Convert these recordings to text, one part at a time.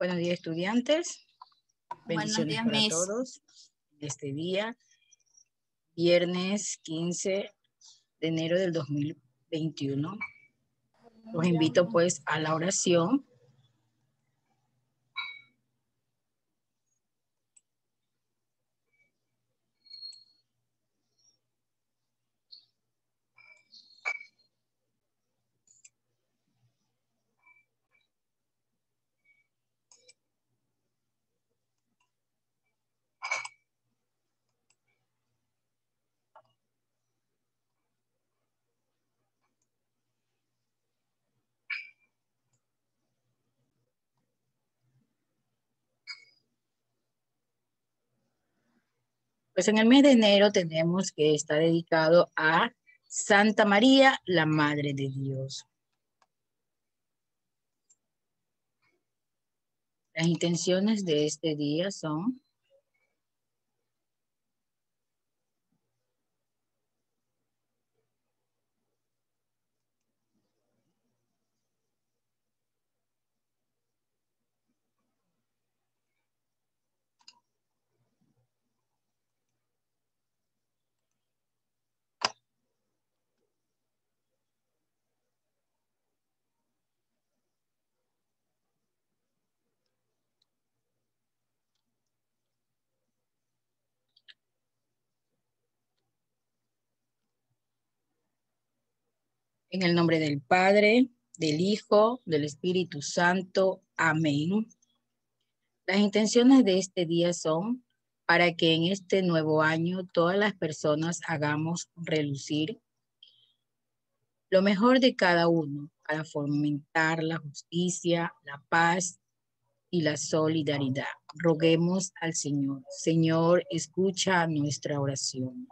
Buenos días, estudiantes. Bendiciones días, para todos. Este día, viernes 15 de enero del 2021. Los invito pues a la oración. Pues en el mes de enero tenemos que está dedicado a Santa María, la Madre de Dios. Las intenciones de este día son En el nombre del Padre, del Hijo, del Espíritu Santo. Amén. Las intenciones de este día son para que en este nuevo año todas las personas hagamos relucir lo mejor de cada uno para fomentar la justicia, la paz y la solidaridad. Roguemos al Señor. Señor, escucha nuestra oración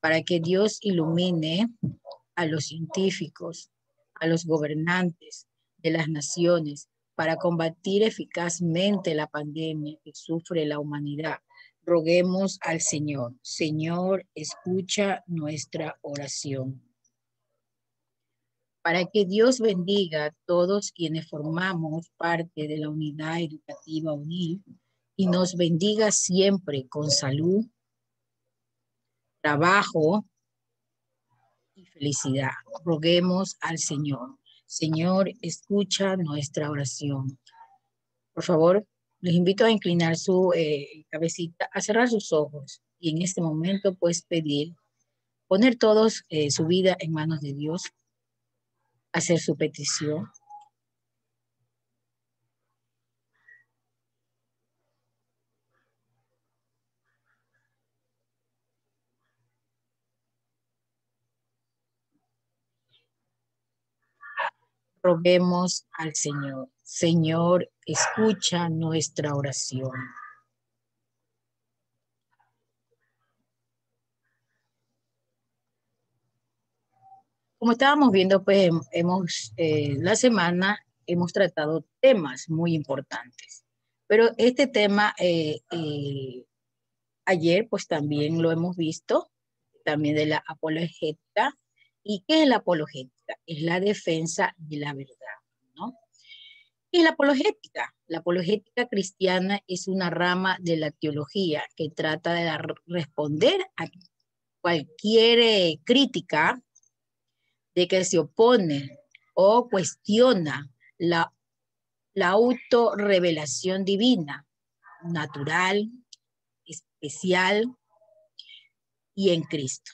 para que Dios ilumine a los científicos, a los gobernantes de las naciones para combatir eficazmente la pandemia que sufre la humanidad. Roguemos al Señor. Señor, escucha nuestra oración. Para que Dios bendiga a todos quienes formamos parte de la unidad educativa UNIL y nos bendiga siempre con salud, trabajo, felicidad. Roguemos al Señor. Señor, escucha nuestra oración. Por favor, les invito a inclinar su eh, cabecita, a cerrar sus ojos y en este momento pues pedir, poner todos eh, su vida en manos de Dios, hacer su petición. Roguemos al Señor. Señor, escucha nuestra oración. Como estábamos viendo, pues hemos, eh, la semana hemos tratado temas muy importantes, pero este tema eh, eh, ayer pues también lo hemos visto, también de la apologética. ¿Y qué es la apologética? Es la defensa de la verdad, ¿no? ¿Qué es la apologética? La apologética cristiana es una rama de la teología que trata de responder a cualquier eh, crítica de que se opone o cuestiona la, la autorrevelación divina, natural, especial y en Cristo.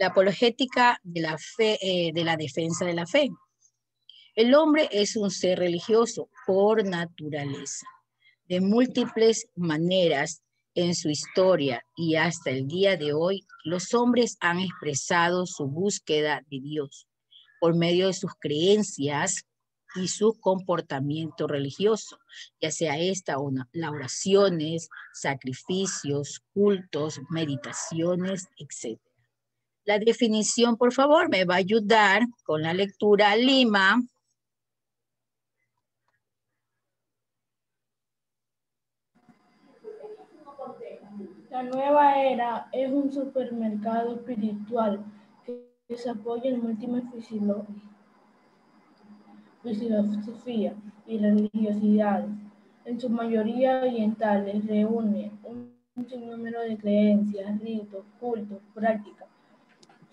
La apologética de la fe, eh, de la defensa de la fe. El hombre es un ser religioso por naturaleza. De múltiples maneras en su historia y hasta el día de hoy, los hombres han expresado su búsqueda de Dios por medio de sus creencias y su comportamiento religioso, ya sea esta o no, las oraciones, sacrificios, cultos, meditaciones, etc. La definición, por favor, me va a ayudar con la lectura Lima. La nueva era es un supermercado espiritual desarrolla el múltiple filosofía y religiosidades, en su mayoría orientales, reúne un sinnúmero de creencias, ritos, cultos, prácticas,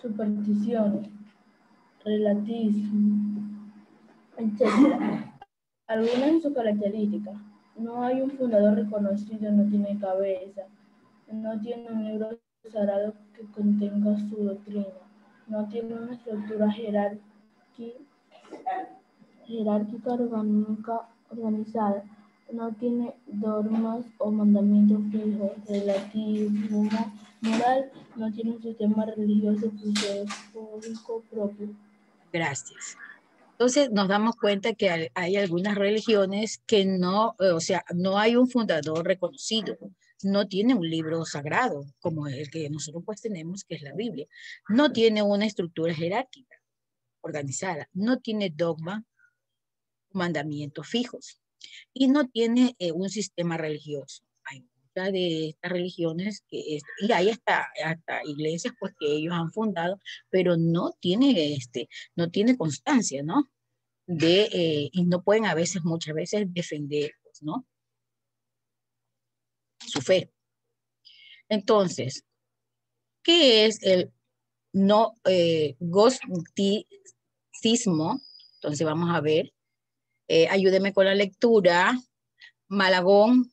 supersticiones, relativismo, etc. Algunas de sus características. No hay un fundador reconocido, no tiene cabeza, no tiene un libro sagrado que contenga su doctrina, no tiene una estructura jerárquica, jerárquica organizada, no tiene dogmas o mandamientos fijos, relativismo moral, no tiene un sistema religioso filosófico propio. Gracias. Entonces nos damos cuenta que hay algunas religiones que no, eh, o sea, no hay un fundador reconocido, no tiene un libro sagrado como el que nosotros pues tenemos, que es la Biblia, no tiene una estructura jerárquica organizada, no tiene dogma, mandamientos fijos y no tiene eh, un sistema religioso. De estas religiones que, y hay hasta, hasta iglesias pues que ellos han fundado, pero no tiene, este, no tiene constancia, ¿no? De, eh, y no pueden a veces, muchas veces defender, pues, ¿no? Su fe. Entonces, ¿qué es el no eh, gnosticismo? Entonces vamos a ver eh, ayúdeme con la lectura. Malagón.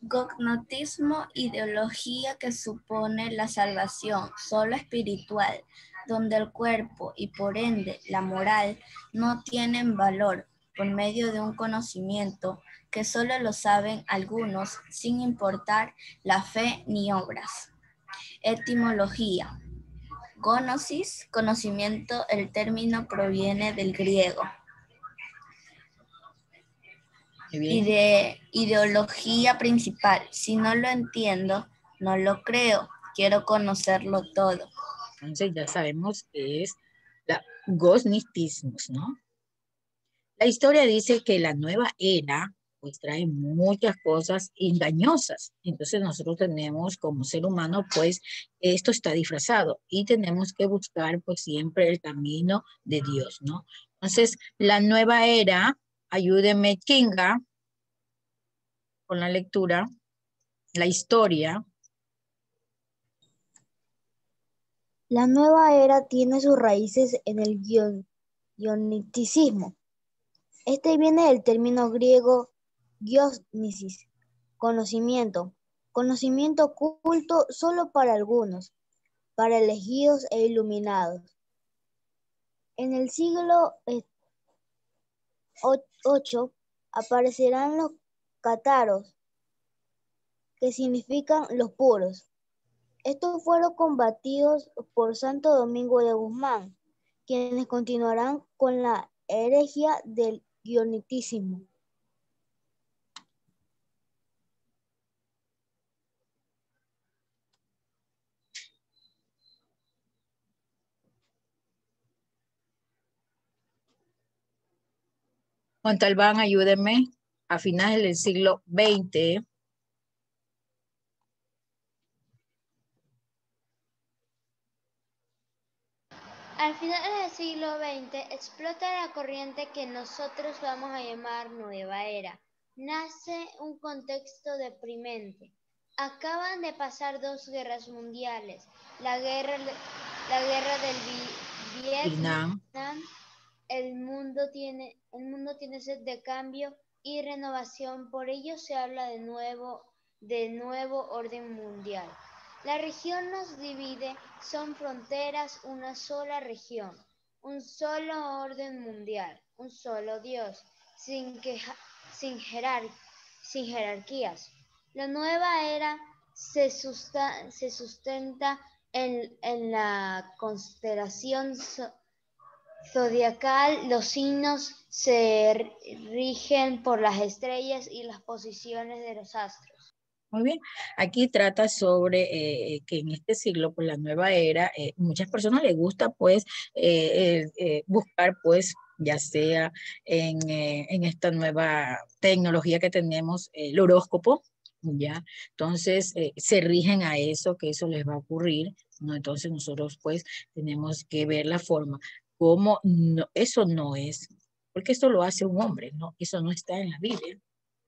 Gognotismo, ideología que supone la salvación solo espiritual, donde el cuerpo y por ende la moral no tienen valor por medio de un conocimiento que solo lo saben algunos sin importar la fe ni obras. Etimología. Gnosis, conocimiento, el término proviene del griego. Y de ideología principal. Si no lo entiendo, no lo creo. Quiero conocerlo todo. Entonces ya sabemos que es la gnosticismo, ¿no? La historia dice que la nueva era pues trae muchas cosas engañosas. Entonces nosotros tenemos como ser humano, pues esto está disfrazado y tenemos que buscar pues siempre el camino de Dios, ¿no? Entonces, la nueva era, ayúdeme chinga con la lectura, la historia. La nueva era tiene sus raíces en el guionitismo. Este viene del término griego Gnosis, conocimiento, conocimiento oculto solo para algunos, para elegidos e iluminados. En el siglo VIII aparecerán los cátaros, que significan los puros. Estos fueron combatidos por Santo Domingo de Guzmán, quienes continuarán con la herejía del guionitismo. Montalbán, ayúdenme, a finales del siglo XX, Al final del siglo XX explota la corriente que nosotros vamos a llamar Nueva Era. Nace un contexto deprimente. Acaban de pasar dos guerras mundiales, la guerra, la guerra del Vietnam el mundo tiene, el mundo tiene sed de cambio y renovación, por ello se habla de nuevo, de nuevo orden mundial. La región nos divide, son fronteras, una sola región, un solo orden mundial, un solo Dios, sin, sin, sin jerarquías. La nueva era se, se sustenta en, en la constelación zodiacal, los signos se rigen por las estrellas y las posiciones de los astros. Muy bien, aquí trata sobre eh, que en este siglo, pues la nueva era, eh, muchas personas les gusta pues eh, buscar pues ya sea en, en, esta nueva tecnología que tenemos, el horóscopo, ¿ya? Entonces, se rigen a eso, que eso les va a ocurrir, ¿no? Entonces, nosotros, pues, tenemos que ver la forma, como no, eso no es, porque esto lo hace un hombre, ¿no? Eso no está en la Biblia.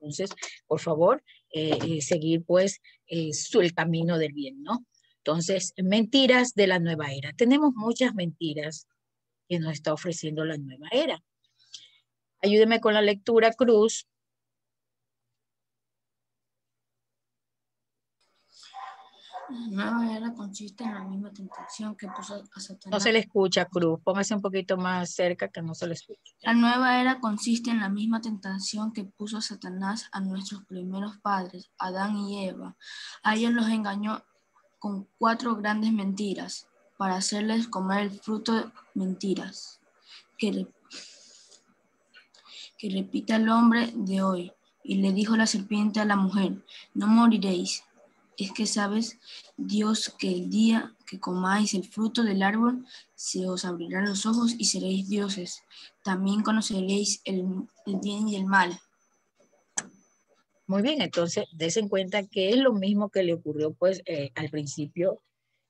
Entonces, por favor, eh, eh, seguir, pues, el camino del bien, ¿no? Entonces, mentiras de la nueva era. Tenemos muchas mentiras que nos está ofreciendo la nueva era. Ayúdeme con la lectura, Cruz. La nueva era consiste en la misma tentación que puso a Satanás. No se le escucha, Cruz. Póngase un poquito más cerca que no se le escucha. La nueva era consiste en la misma tentación que puso Satanás a nuestros primeros padres, Adán y Eva. A ellos los engañó con cuatro grandes mentiras para hacerles comer el fruto de mentiras que, que repita el hombre de hoy. Y le dijo la serpiente a la mujer, no moriréis es que sabes, Dios, que el día que comáis el fruto del árbol, se os abrirán los ojos y seréis dioses. También conoceréis el, bien y el mal. Muy bien, entonces, des en cuenta que es lo mismo que le ocurrió pues eh, al principio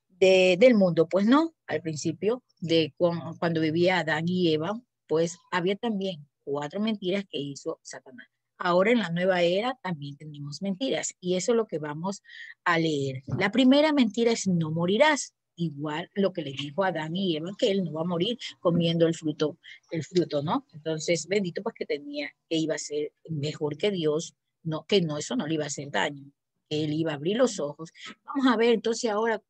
del mundo. Pues no, al principio de cuando vivía Adán y Eva, pues había también cuatro mentiras que hizo Satanás. Ahora en la nueva era también tenemos mentiras y eso es lo que vamos a leer. La primera mentira es no morirás. Igual lo que le dijo Adán y Eva, que él no va a morir comiendo el fruto, el fruto, ¿no? Entonces, bendito pues que tenía, que iba a ser mejor que Dios, no, que no, eso no le iba a hacer daño, él iba a abrir los ojos. Vamos a ver entonces ahora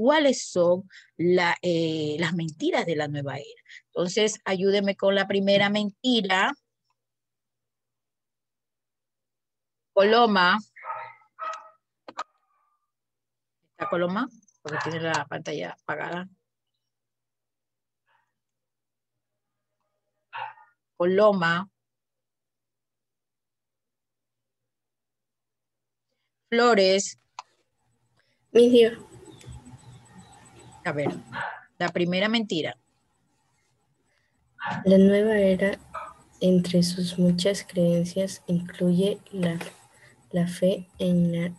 cuáles son eh, las mentiras de la nueva era. Entonces, ayúdeme con la primera mentira. Coloma. ¿Está Coloma? Porque tiene la pantalla apagada. Coloma. Flores. Mi A ver, la primera mentira. La nueva era, entre sus muchas creencias, incluye la la fe en la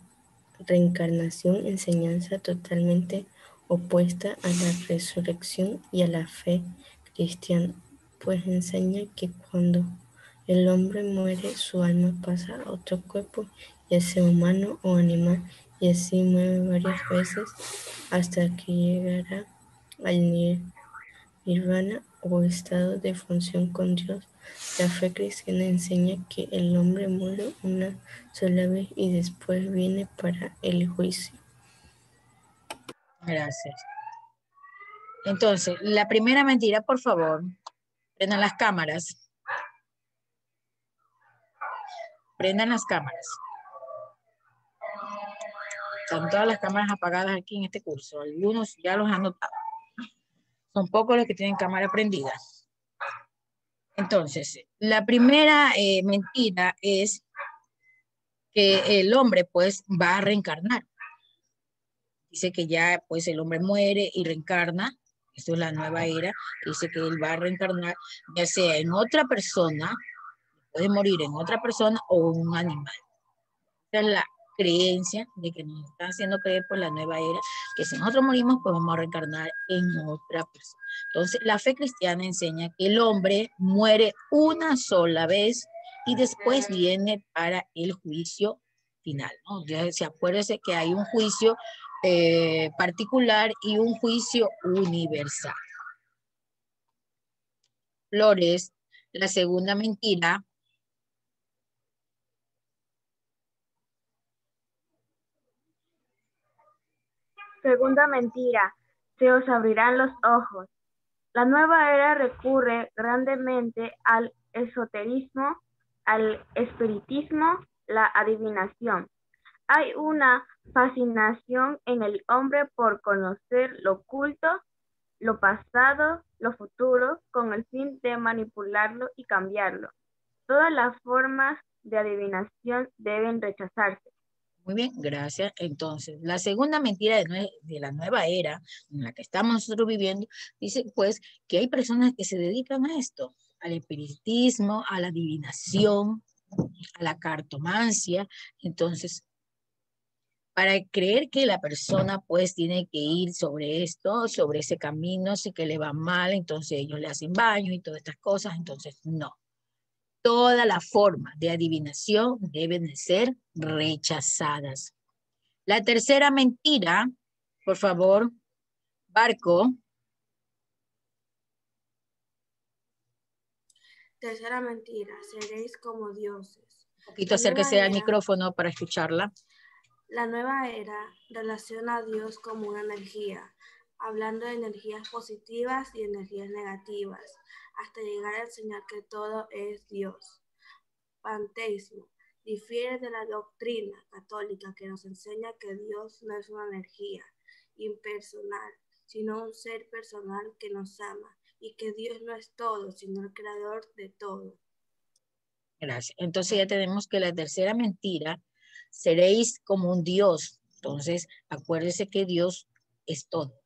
reencarnación, enseñanza totalmente opuesta a la resurrección y a la fe cristiana, pues enseña que cuando el hombre muere, su alma pasa a otro cuerpo, ya sea humano o animal, y así mueve varias veces hasta que llegará al nirvana o estado de función con Dios. La fe cristiana enseña que el hombre muere una sola vez y después viene para el juicio. Gracias. Entonces, la primera mentira, por favor, prendan las cámaras. Prendan las cámaras. Están todas las cámaras apagadas aquí en este curso. Algunos ya los han notado. Son pocos los que tienen cámara prendida. Entonces, la primera eh, mentira es que el hombre pues va a reencarnar. Dice que ya pues el hombre muere y reencarna. Esto es la nueva era. Dice que él va a reencarnar ya sea en otra persona, puede morir en otra persona o un animal. La creencia de que nos están haciendo creer por la nueva era, que si nosotros morimos, pues vamos a reencarnar en otra persona. Entonces, la fe cristiana enseña que el hombre muere una sola vez y después viene para el juicio final. ¿no? se acuérdese que hay un juicio eh, particular y un juicio universal. Flores, la segunda mentira Segunda mentira, se os abrirán los ojos. La nueva era recurre grandemente al esoterismo, al espiritismo, la adivinación. Hay una fascinación en el hombre por conocer lo oculto, lo pasado, lo futuro, con el fin de manipularlo y cambiarlo. Todas las formas de adivinación deben rechazarse. Muy bien, gracias. Entonces, la segunda mentira de, la nueva era en la que estamos nosotros viviendo, dice pues que hay personas que se dedican a esto, al espiritismo, a la adivinación, a la cartomancia. Entonces, para creer que la persona pues tiene que ir sobre esto, sobre ese camino, si que le va mal, entonces ellos le hacen baño y todas estas cosas, entonces no. Toda la forma de adivinación deben de ser rechazadas. La tercera mentira, por favor, Barco. Tercera mentira, seréis como dioses. Un poquito acérquese al micrófono para escucharla. La nueva era relaciona a Dios como una energía, hablando de energías positivas y energías negativas, hasta llegar a enseñar que todo es Dios. Panteísmo difiere de la doctrina católica que nos enseña que Dios no es una energía impersonal, sino un ser personal que nos ama y que Dios no es todo, sino el creador de todo. Gracias. Entonces ya tenemos que la tercera mentira seréis como un Dios. Entonces, acuérdese que Dios es todo.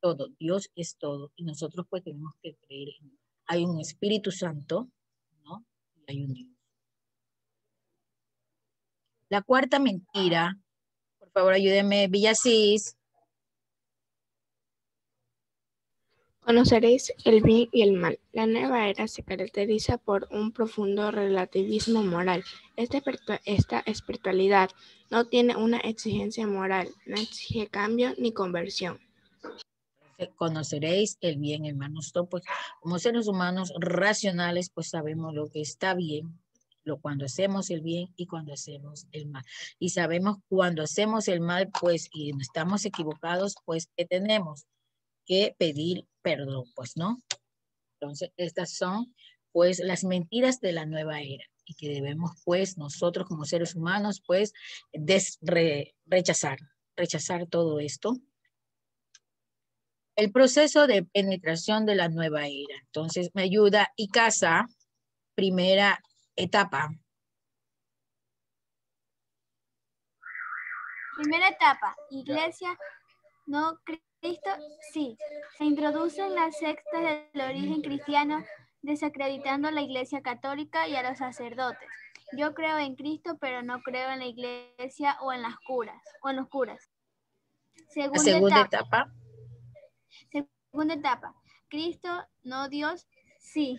Todo, Dios es todo. Y nosotros pues tenemos que creer en Hay un Espíritu Santo, ¿no? Y hay un Dios. La cuarta mentira, por favor ayúdeme, Villasís. Conoceréis el bien y el mal. La nueva era se caracteriza por un profundo relativismo moral. Esta espiritualidad no tiene una exigencia moral, no exige cambio ni conversión. Conoceréis el bien, hermanos. Pues, como seres humanos racionales, pues sabemos lo que está bien, lo cuando hacemos el bien y cuando hacemos el mal. Y sabemos cuando hacemos el mal, pues, y estamos equivocados, pues, ¿qué tenemos? Que pedir perdón, pues, ¿no? Entonces, estas son, pues, las mentiras de la nueva era y que debemos, pues, nosotros como seres humanos, pues, rechazar, rechazar todo esto. El proceso de penetración de la nueva era. Entonces, me ayuda y casa, primera etapa. Primera etapa, iglesia no Cristo, sí, se introduce en las sectas del origen cristiano desacreditando a la Iglesia Católica y a los sacerdotes. Yo creo en Cristo, pero no creo en la Iglesia o en las curas, o en los curas. Segunda, etapa. Segunda etapa. Cristo, no Dios, sí.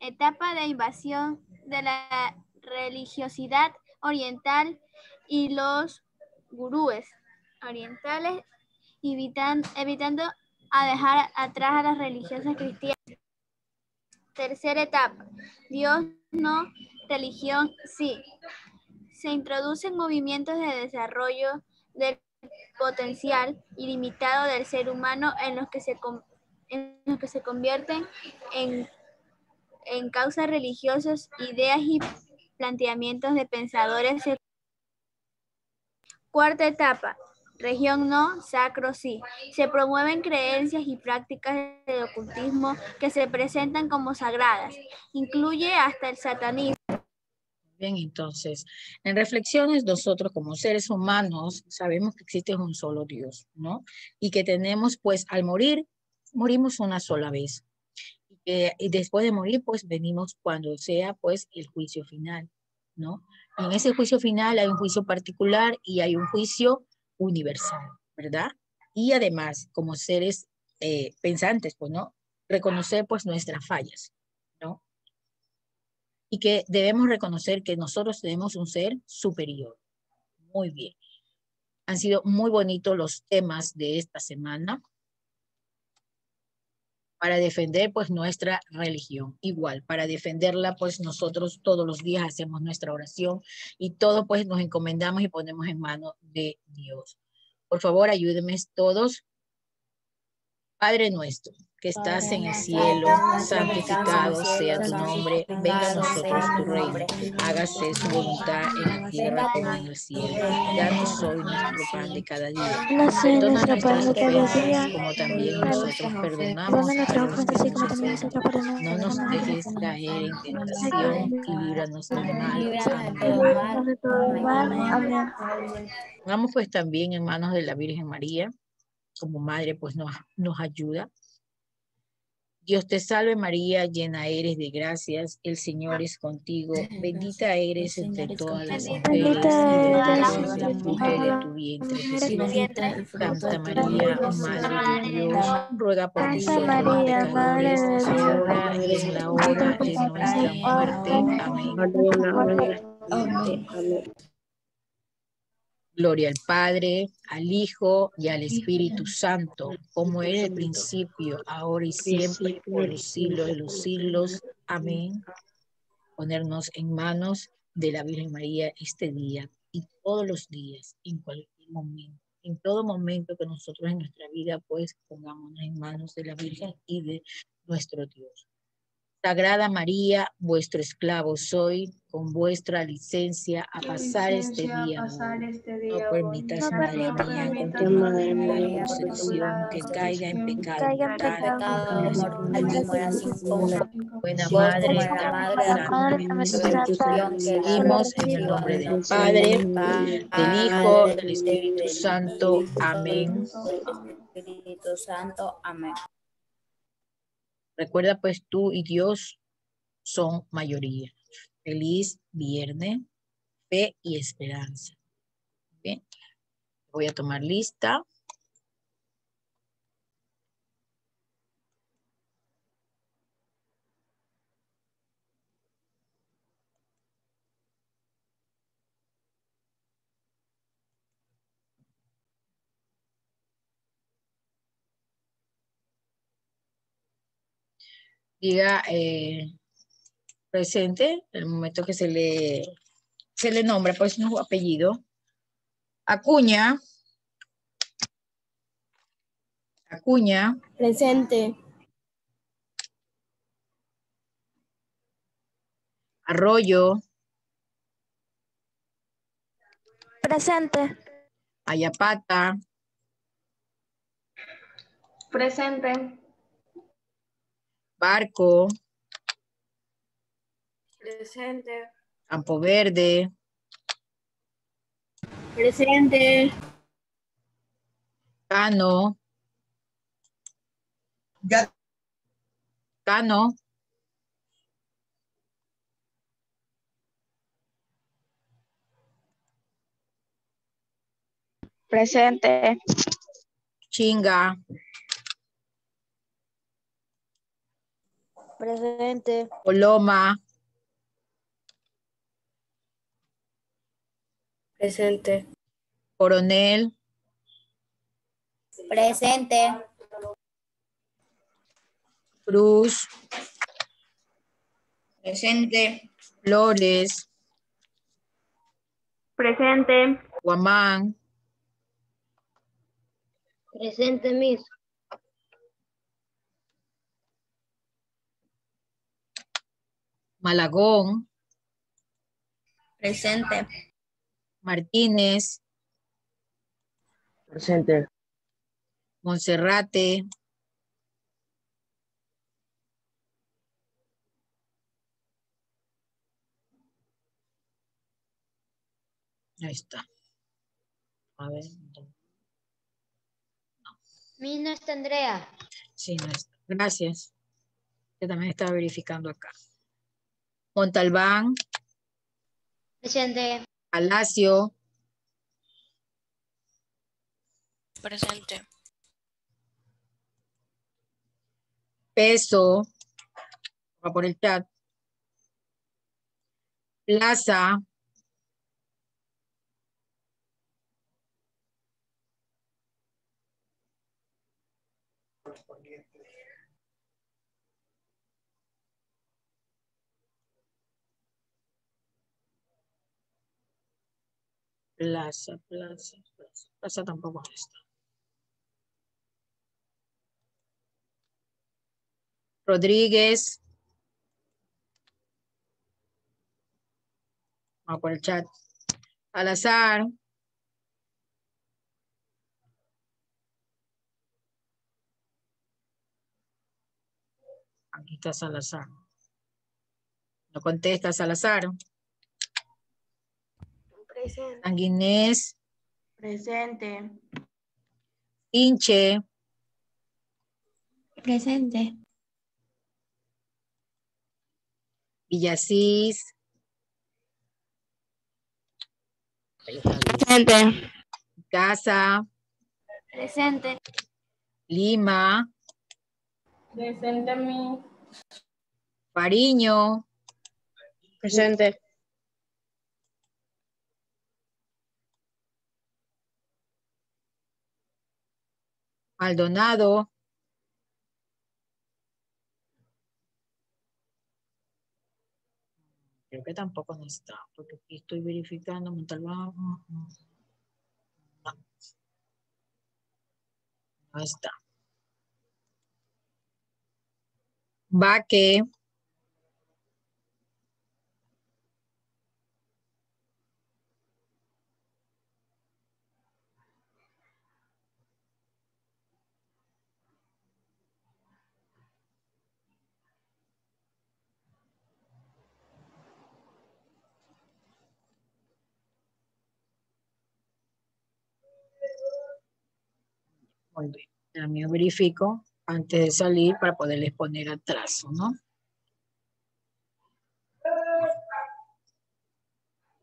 Etapa de invasión de la religiosidad oriental y los gurúes orientales evitando a dejar atrás a las religiosas cristianas. Tercera etapa. Dios no, religión sí. Se introducen movimientos de desarrollo del potencial ilimitado del ser humano en los que se, en los que se convierten en, en causas religiosas, ideas y planteamientos de pensadores. Cuarta etapa. Región no, sacro sí. Se promueven creencias y prácticas de ocultismo que se presentan como sagradas. Incluye hasta el satanismo. Entonces, en reflexiones nosotros como seres humanos sabemos que existe un solo Dios, ¿no? Y que tenemos, pues, al morir, morimos una sola vez. Y, y después de morir, pues, venimos cuando sea, pues, el juicio final, ¿no? En ese juicio final hay un juicio particular y hay un juicio universal, ¿verdad? Y además, como seres eh, pensantes, pues, ¿no? Reconocer, pues, nuestras fallas. Y que debemos reconocer que nosotros tenemos un ser superior. Muy bien. Han sido muy bonitos los temas de esta semana para defender pues nuestra religión. Igual, para defenderla pues nosotros todos los días hacemos nuestra oración y todo pues nos encomendamos y ponemos en manos de Dios. Por favor, ayúdenme todos. Padre nuestro, que estás en el cielo, santificado sea tu nombre, venga a nosotros tu reino, hágase su voluntad en la tierra como en el cielo. Danos hoy nuestro pan de cada día. Perdona nuestras ofensas como también nosotros perdonamos a No nos dejes caer en tentación y líbranos del mal. Amén. Vamos pues también en manos de la Virgen María, como madre pues nos, nos ayuda Dios te salve María, llena eres de gracias, el Señor es contigo, bendita eres entre todas las mujeres, y el fruto de tu vientre Jesús. Santa María, Madre de Dios, ruega por nosotros pecadores, ahora y en la hora de nuestra muerte. Amén. Amén. Gloria al Padre, al Hijo y al Espíritu Santo, como era el principio, ahora y siempre, por los siglos de los siglos. Amén. Ponernos en manos de la Virgen María este día y todos los días, en cualquier momento, en todo momento que nosotros en nuestra vida, pues pongámonos en manos de la Virgen y de nuestro Dios. Sagrada María, vuestro esclavo soy, con vuestra licencia a pasar este día. No permitas, Madre mía, con tu madre María, que caiga en pecado Buena Madre, Seguimos en el nombre del Padre, del Hijo, del Espíritu Santo. Amén. Espíritu Santo. Amén. Recuerda pues tú y Dios son mayoría. Feliz viernes, fe y esperanza. Bien, voy a tomar lista. Diga eh, presente, el momento que se le, se le nombra pues su apellido. Acuña. Acuña. Presente. Arroyo. Presente. Ayapata. Presente. Barco. Presente. Campo Verde. Presente. Cano. Cano. Presente. Chinga. Presente. Coloma. Presente. Coronel. Presente. Cruz. Presente. Flores. Presente. Guamán. Presente, Miss. Malagón. Presente. Martínez. Presente. Monserrate. Ahí está. A ver. Miss no está Andrea. Sí, no está. Gracias. Yo también estaba verificando acá. Montalbán. Presente. Palacio. Presente. Peso. Va por el chat. Plaza. Plaza, plaza, plaza. Plaza tampoco está. Rodríguez. Vamos por el chat. Salazar. Aquí está Salazar. No contesta Salazar. Presente. Sanguinés. Presente. Pinche. Presente. Villasís. Presente. Casa. Presente. Lima. Presente mi. Pariño. Presente. Maldonado. Creo que tampoco no está, porque aquí estoy verificando. Montalbán. No. No está. Vaque. Muy bien. También verifico antes de salir para poderles poner atraso, ¿no?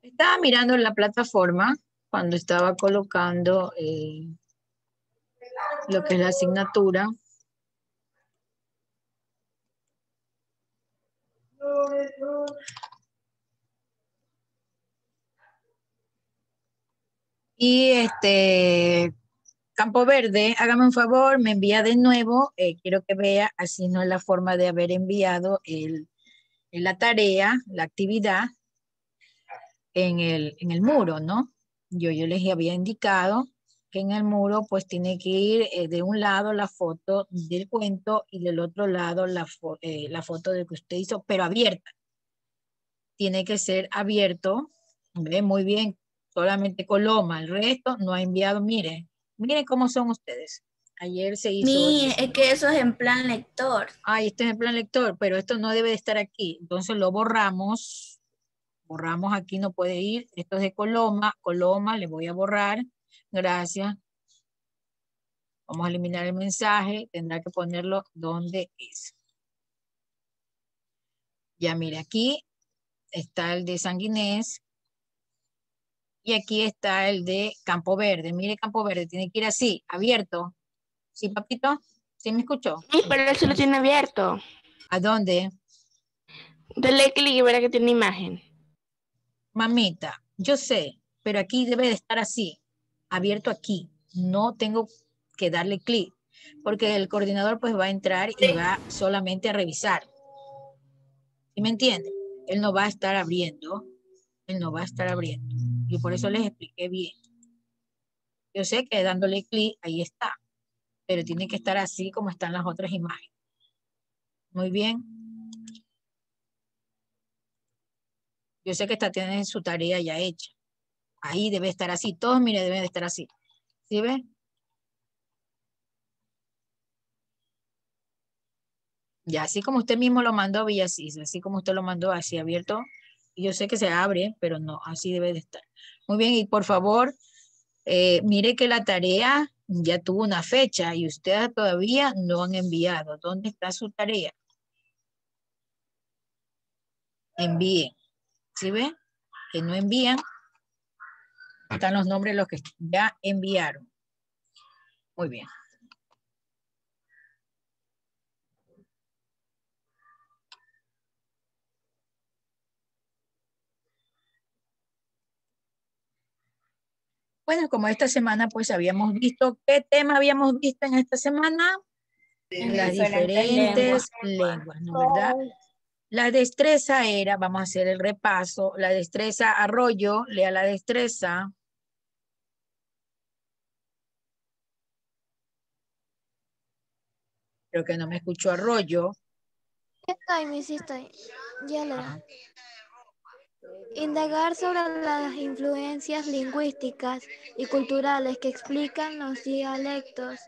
Estaba mirando en la plataforma cuando estaba colocando eh, lo que es la asignatura. Y este, Campo Verde, hágame un favor, me envía de nuevo, eh, quiero que vea, así no es la forma de haber enviado el, la tarea, la actividad en el, en el muro, ¿no? Yo, yo les había indicado que en el muro pues tiene que ir eh, de un lado la foto del cuento y del otro lado la, eh, la foto de que usted hizo, pero abierta. Tiene que ser abierto, ve muy bien, solamente Coloma, el resto no ha enviado, mire, Miren cómo son ustedes. Ayer se hizo... Mi, es que eso es en plan lector. Ay, esto es en plan lector, pero esto no debe de estar aquí. Entonces lo borramos. Borramos aquí, no puede ir. Esto es de Coloma. Coloma, le voy a borrar. Gracias. Vamos a eliminar el mensaje. Tendrá que ponerlo donde es. Ya mire, aquí está el de Sanguinés. Y aquí está el de Campo Verde. Mire Campo Verde, tiene que ir así, abierto. ¿Sí, papito? ¿Sí me escuchó? Sí, pero se lo tiene abierto. ¿A dónde? Dale clic y verá que tiene imagen. Mamita, yo sé, pero aquí debe de estar así, abierto aquí. No tengo que darle clic, porque el coordinador pues va a entrar y va solamente a revisar. ¿Sí me entiende? Él no va a estar abriendo, él no va a estar abriendo. Y por eso les expliqué bien. Yo sé que dándole clic, ahí está. Pero tiene que estar así como están las otras imágenes. Muy bien. Yo sé que esta tiene su tarea ya hecha. Ahí debe estar así. Todos, mire, deben de estar así. ¿Sí ve? Ya, así como usted mismo lo mandó, Villasís, así como usted lo mandó, así abierto, yo sé que se abre, pero no, así debe de estar. Muy bien, y por favor, eh, mire que la tarea ya tuvo una fecha y ustedes todavía no han enviado. ¿Dónde está su tarea? Envíen. ¿Sí ven? Que no envían. Están los nombres de los que ya enviaron. Muy bien. Bueno, como esta semana pues habíamos visto, ¿qué tema habíamos visto en esta semana? Las diferentes, lenguas. ¿no verdad? La destreza era, vamos a hacer el repaso, la destreza arroyo, lea la destreza. Creo que no me escuchó arroyo. Estoy, mi sí estoy. Ya le Indagar sobre las influencias lingüísticas y culturales que explican los dialectos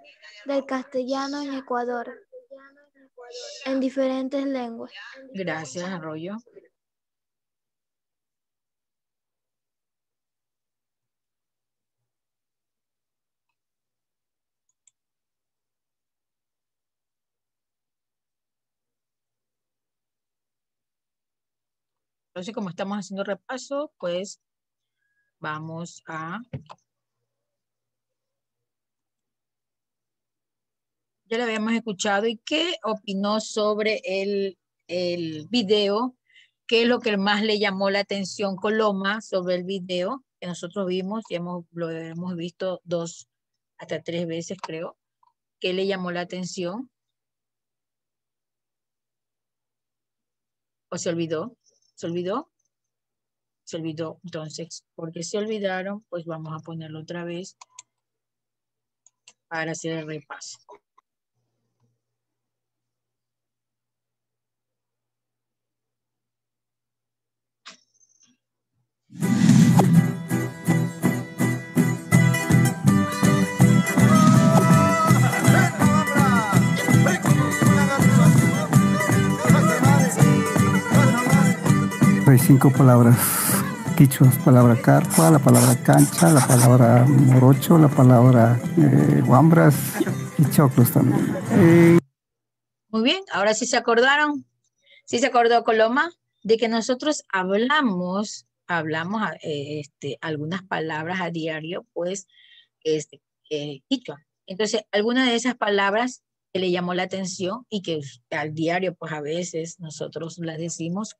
del castellano en Ecuador en diferentes lenguas. Gracias, Arroyo. Entonces, como estamos haciendo repaso, pues vamos a... Ya lo habíamos escuchado. ¿Y qué opinó sobre el, el video? ¿Qué es lo que más le llamó la atención Coloma sobre el video que nosotros vimos? Y hemos, lo hemos visto dos hasta tres veces, creo. ¿Qué le llamó la atención? ¿O se olvidó? ¿Se olvidó? Se olvidó. Entonces, porque se olvidaron, pues vamos a ponerlo otra vez para hacer el repaso. Hay cinco palabras quichuas, palabra carpa, la palabra cancha, la palabra morocho, la palabra eh, guambras y choclos también. Eh, Muy bien, ahora sí se acordaron, sí se acordó Coloma de que nosotros hablamos, hablamos eh, este, algunas palabras a diario, pues, este, eh, quichua. Entonces, alguna de esas palabras que le llamó la atención y que al diario, pues a veces nosotros las decimos,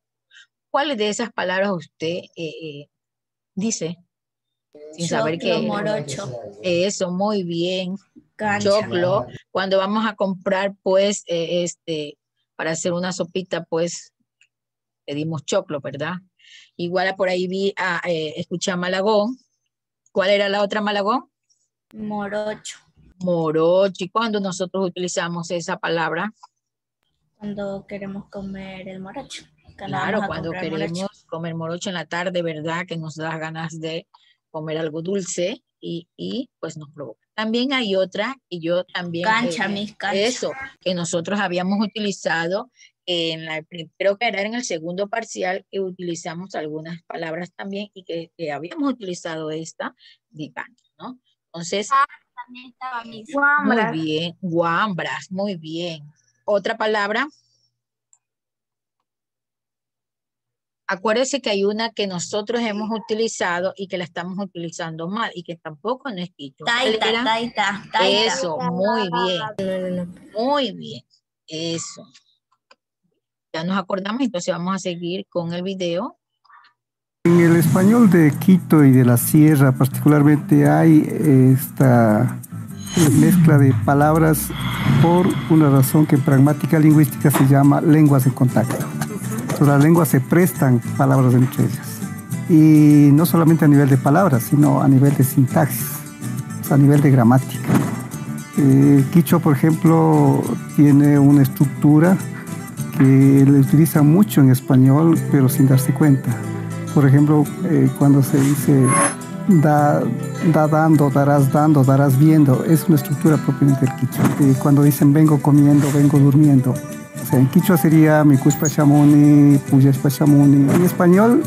¿cuáles de esas palabras usted eh, eh, dice? Sin saber Choclo, que morocho. Eso, muy bien. Cancha. Choclo. Cuando vamos a comprar, pues, eh, este, para hacer una sopita, pues, pedimos choclo, ¿verdad? Igual por ahí vi, a, eh, escuché a Malagón. ¿Cuál era la otra Malagón? Morocho. Morocho. ¿Y cuándo nosotros utilizamos esa palabra? Cuando queremos comer el morocho. Cuando Claro, vamos a cuando queremos morocho. comer morocho en la tarde, ¿verdad? Que nos da ganas de comer algo dulce y, y, pues nos provoca. También hay otra y yo también... Cancha, mis canchas. Eso, que nosotros habíamos utilizado en la, creo que era en el segundo parcial que utilizamos algunas palabras también y que, que habíamos utilizado esta de cancha, ¿no? Entonces, También estaba mis. muy bien, guambras, muy bien. Otra palabra. Acuérdese que hay una que nosotros hemos utilizado y que la estamos utilizando mal y que tampoco no es. ¿Cuál Taita, era? taita, taita. Eso, muy bien. Muy bien. Eso. Ya nos acordamos, entonces vamos a seguir con el video. En el español de Quito y de la Sierra particularmente hay esta mezcla de palabras por una razón que en pragmática lingüística se llama lenguas en contacto. Entonces, las lenguas se prestan palabras entre ellas. Y no solamente a nivel de palabras, sino a nivel de sintaxis, a nivel de gramática. Eh, Quichua, por ejemplo, tiene una estructura que le utiliza mucho en español, pero sin darse cuenta. Por ejemplo, eh, cuando se dice da, da dando, darás dando, darás viendo, es una estructura propiamente del quichua. Eh, cuando dicen vengo comiendo, vengo durmiendo, en quichua sería mi pachamuni, puyas pachamuni. En español,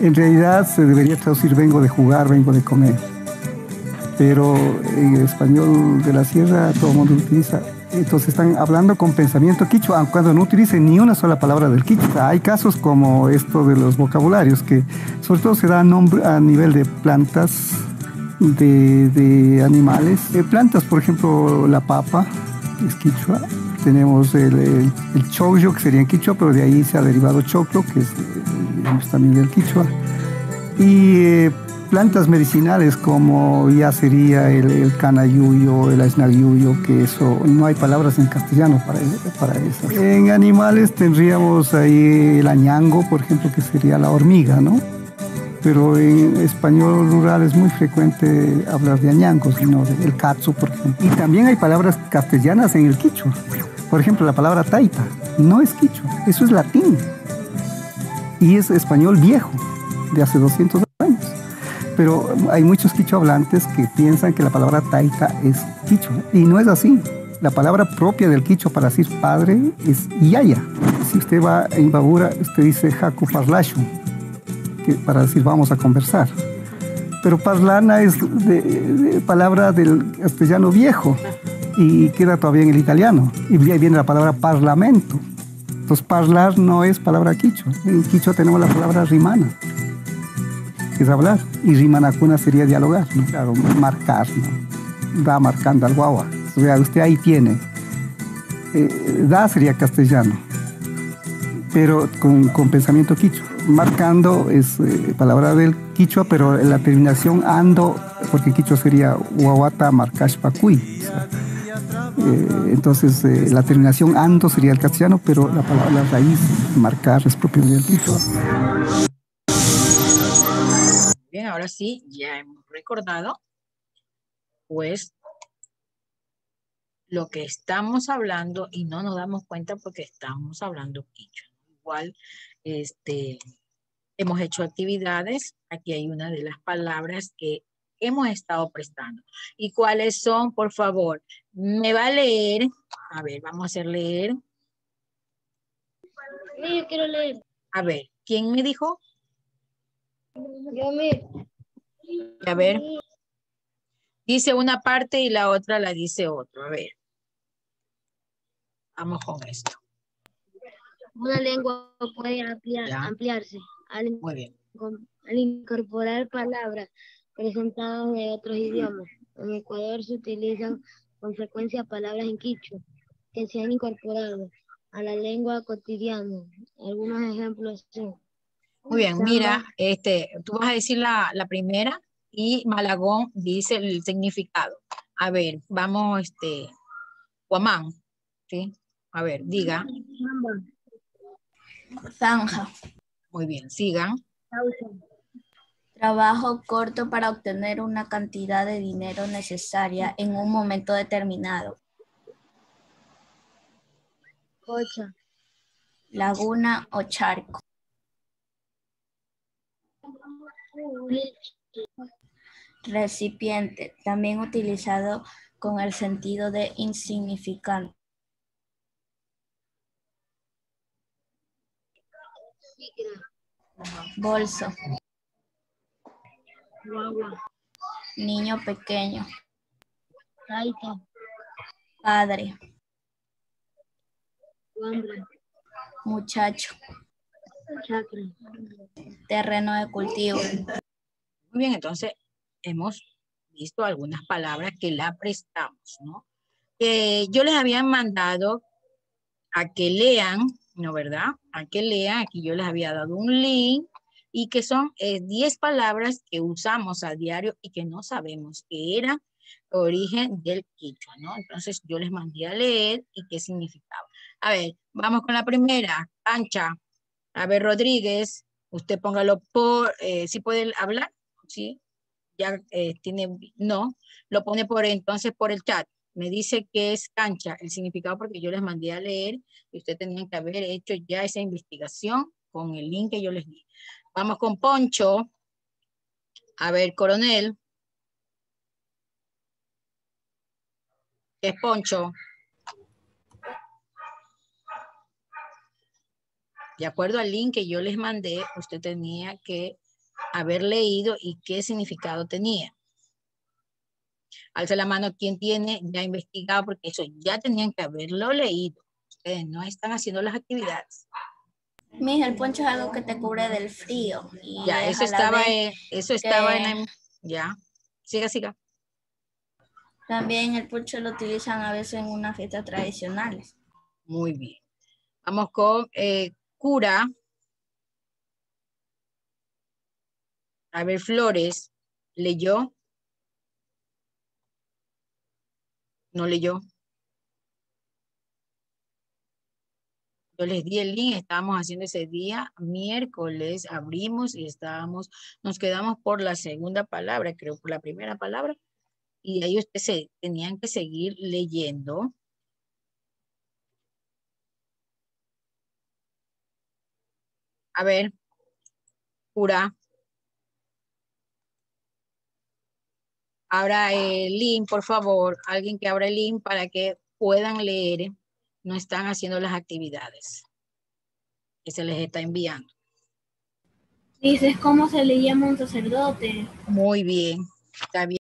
en realidad se debería traducir vengo de jugar, vengo de comer. Pero en el español de la sierra todo el mundo utiliza entonces están hablando con pensamiento quichua, aun cuando no utilicen ni una sola palabra del quichua. Hay casos como esto de los vocabularios, que sobre todo se da nombre a nivel de plantas, de, de animales. De plantas, por ejemplo, la papa es quichua. Tenemos el, el, el que sería en quichua, pero de ahí se ha derivado choclo, que es digamos, también del quichua. Y eh, plantas medicinales como ya sería el, el canayuyo, el aznagyuyo, que eso no hay palabras en castellano para, para eso. En animales tendríamos ahí el añango, por ejemplo, que sería la hormiga, ¿no? Pero en español rural es muy frecuente hablar de añangos, sino del katsu, por ejemplo. Y también hay palabras castellanas en el quichua. Por ejemplo, la palabra taita no es quichua, eso es latín. Y es español viejo, de hace 200 años pero hay muchos quichua hablantes que piensan que la palabra taita es quichua y no es así. La palabra propia del quichua para decir padre es yaya. Si usted va a Imbabura, usted dice jacu parlashu, para decir vamos a conversar. Pero parlana es palabra del castellano viejo y queda todavía en el italiano. Y viene la palabra parlamento. Entonces, hablar no es palabra quichua. En quichua tenemos la palabra rimana, que es hablar. Y rimanacuna sería dialogar. Claro, marcar, ¿no? Va marcando al guagua. O sea, usted ahí tiene. Eh, da sería castellano, pero con, pensamiento quichua. Marcando es eh, palabra del quichua, pero la terminación ando, porque quichua sería guaguata marcashpacuy. Eh, entonces, eh, la terminación ando sería el castellano, pero la palabra raíz, marcar, es propio del quichua. Bien, ahora sí, ya hemos recordado, pues, lo que estamos hablando y no nos damos cuenta porque estamos hablando quichua. Igual, este, hemos hecho actividades. Aquí hay una de las palabras que hemos estado prestando. ¿Y cuáles son? Por favor, me va a leer. A ver, vamos a hacer leer. Yo quiero leer. A ver, ¿quién me dijo? Yo me. A ver. Dice una parte y la otra la dice otro. A ver. Vamos con esto. Una lengua puede ampliar, ampliarse al, Muy bien. al incorporar palabras presentadas de otros idiomas. En Ecuador se utilizan con frecuencia palabras en quichua que se han incorporado a la lengua cotidiana. Algunos ejemplos son. Muy bien, mira, este, tú vas a decir la, la primera y Malagón dice el significado. A ver, vamos, este, Guamán, ¿sí? A ver, diga. Zanja. Muy bien, sigan. Trabajo corto para obtener una cantidad de dinero necesaria en un momento determinado. Cocha. Laguna o charco. Recipiente, también utilizado con el sentido de insignificante. Bolso. Guagua. Niño pequeño. Taita. Padre. Guambra. Muchacho. Chacra. Terreno de cultivo. Muy bien, entonces hemos visto algunas palabras que la prestamos, ¿no? Eh, yo les había mandado a que lean, ¿no verdad? A que lean, aquí yo les había dado un link y que son 10 eh, palabras que usamos a diario y que no sabemos qué era origen del quichua, ¿no? Entonces yo les mandé a leer y qué significaba. A ver, vamos con la primera, cancha. A ver, Rodríguez, usted póngalo por, eh, si puede hablar, ¿sí? Ya eh, tiene, no, lo pone por entonces por el chat. Me dice que es cancha, el significado porque yo les mandé a leer y usted tenía que haber hecho ya esa investigación con el link que yo les di. Vamos con Poncho. A ver, coronel. ¿Qué es Poncho? De acuerdo al link que yo les mandé, usted tenía que haber leído y qué significado tenía. Alza la mano quien tiene ya investigado, porque eso ya tenían que haberlo leído. Ustedes no están haciendo las actividades. Mija, el poncho es algo que te cubre del frío. Y ya, eso estaba, en, eso estaba en el, ya. Siga, siga. También el poncho lo utilizan a veces en unas fiestas tradicionales. Muy bien. Vamos con eh, cura. A ver, Flores, ¿leyó? No leyó. Yo les di el link, estábamos haciendo ese día, miércoles, abrimos y estábamos, nos quedamos por la segunda palabra, creo por la primera palabra, y ahí ustedes se, tenían que seguir leyendo. A ver, pura. Abra el link, por favor, alguien que abra el link para que puedan leer no están haciendo las actividades que se les está enviando. Dices cómo se le llama un sacerdote. Muy bien, está bien.